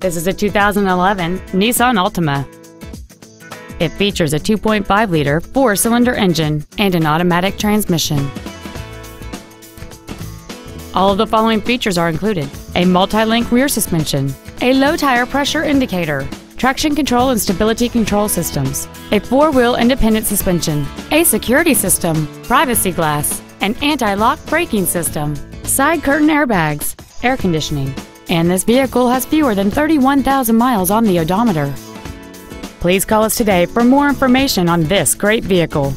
This is a 2011 Nissan Altima. It features a 2.5-liter four-cylinder engine and an automatic transmission. All of the following features are included. A multi-link rear suspension, a low tire pressure indicator, traction control and stability control systems, a four-wheel independent suspension, a security system, privacy glass, an anti-lock braking system, side curtain airbags, air conditioning, and this vehicle has fewer than 31,000 miles on the odometer. Please call us today for more information on this great vehicle.